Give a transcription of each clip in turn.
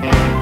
Bye.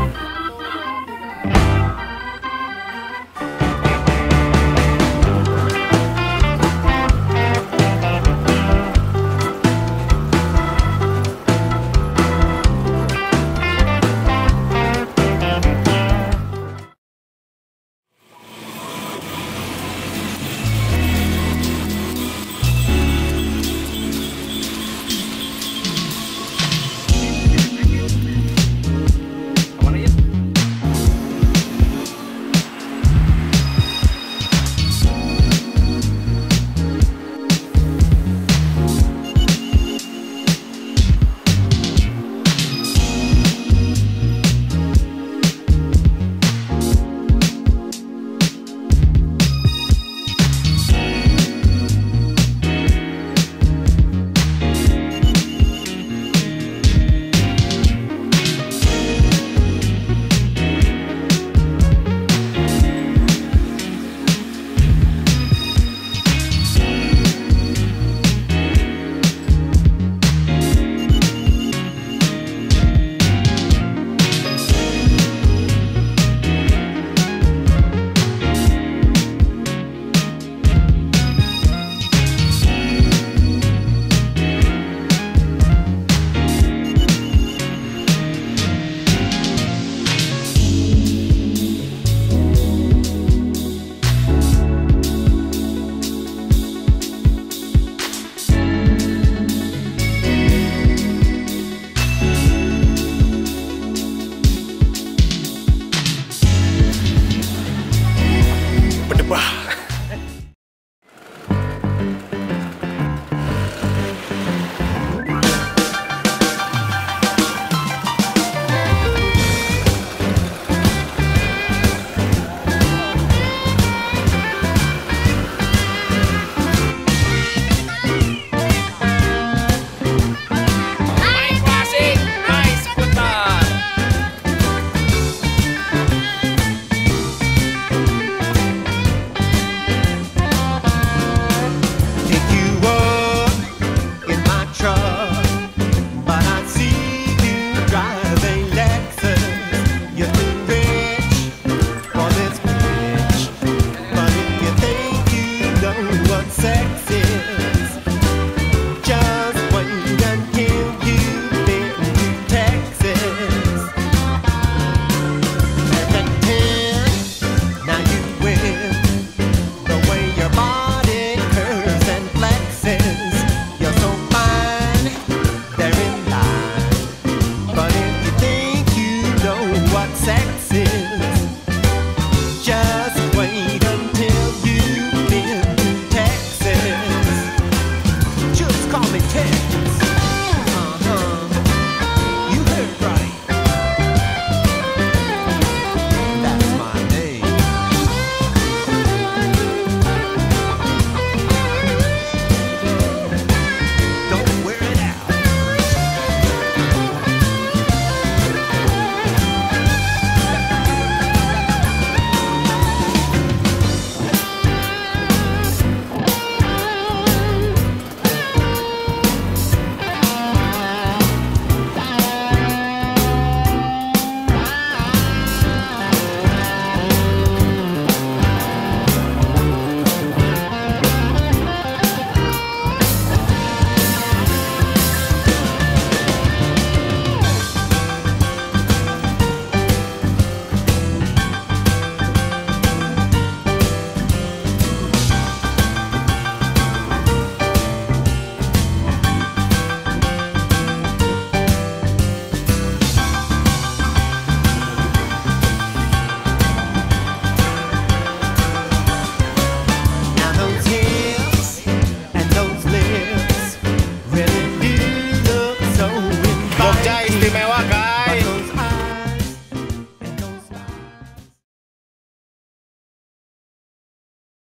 common sense.